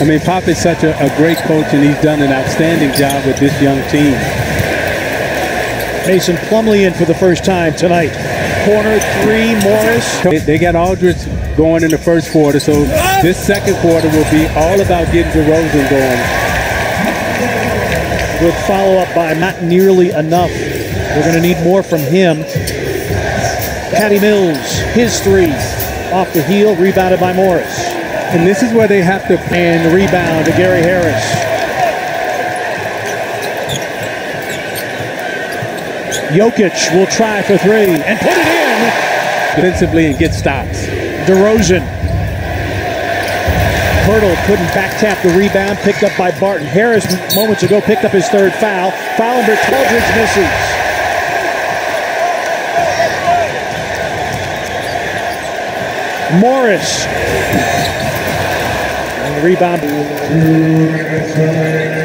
I mean, Pop is such a, a great coach, and he's done an outstanding job with this young team. Mason Plumlee in for the first time tonight. Corner three, Morris. They, they got Aldridge going in the first quarter, so this second quarter will be all about getting DeRozan going. Good follow up by not nearly enough. We're going to need more from him. Patty Mills, his three, off the heel, rebounded by Morris. And this is where they have to. And the rebound to Gary Harris. Jokic will try for three and put it in. Defensively and get stops. DeRozan. Hurdle couldn't back tap the rebound, picked up by Barton. Harris moments ago picked up his third foul. Foul Bertaldridge misses. Morris. And rebound.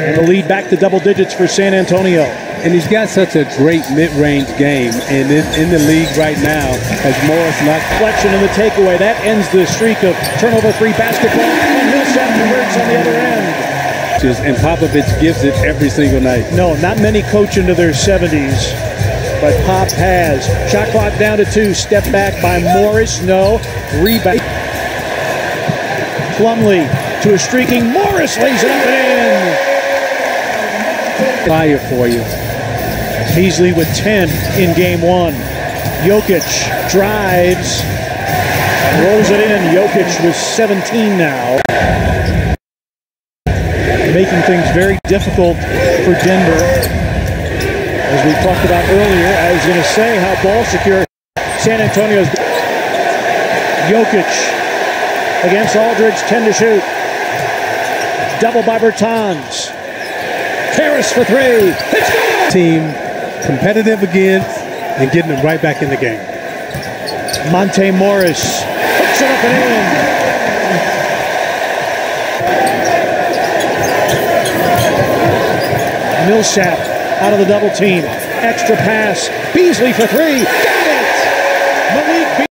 And the lead back to double digits for San Antonio. And he's got such a great mid-range game, and in, in the league right now, as Morris not Flexion in the takeaway. That ends the streak of turnover-free basketball. And Millsap converts on the other end. and Popovich gives it every single night. No, not many coach into their 70s, but Pop has. Shot clock down to two. Step back by Morris. No. Rebound. Plumlee to a streaking Morris lays it up and Fire for you. in. Beasley with 10 in game one. Jokic drives, rolls it in. Jokic with 17 now. Making things very difficult for Denver. As we talked about earlier, I was going to say how ball secure San Antonio's Jokic against Aldridge, 10 to shoot. Double by Bertans. Harris for three. It's good. Team competitive again and getting them right back in the game. Monte Morris hooks it up and in. Millsap out of the double team. Extra pass. Beasley for three. Got it. Malik